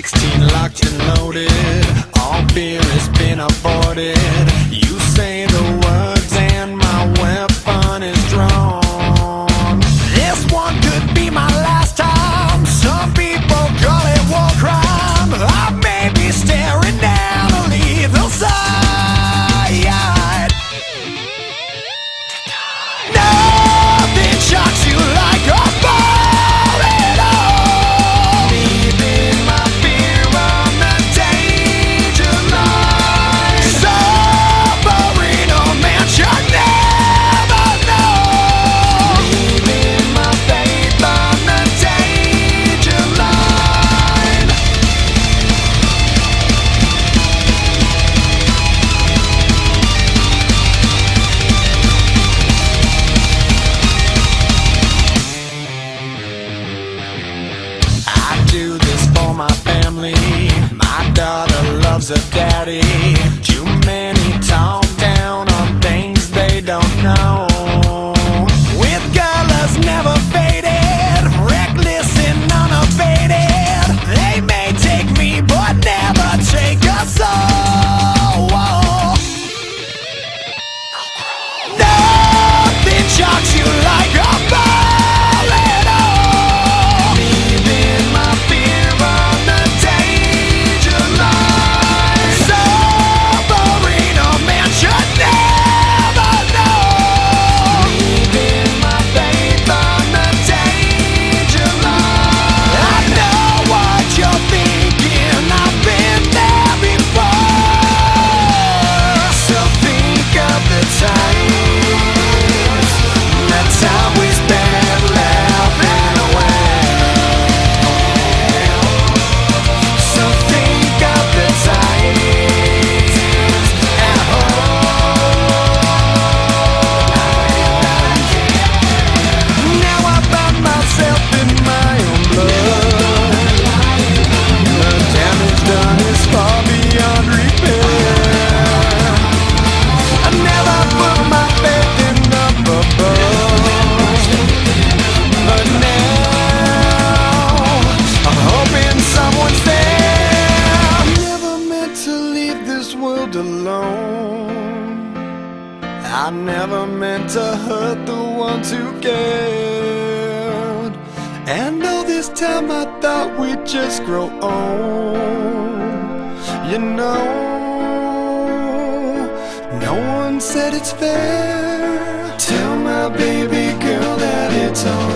16 locked and loaded. All beer has been aborted. You say the word. is a daddy. Too many talk down on things they don't know. With colors never faded, reckless and unabated. They may take me, but never take us all. Nothing shocks you. meant to hurt the ones who cared. And all this time I thought we'd just grow old, you know. No one said it's fair. Tell my baby girl that it's all.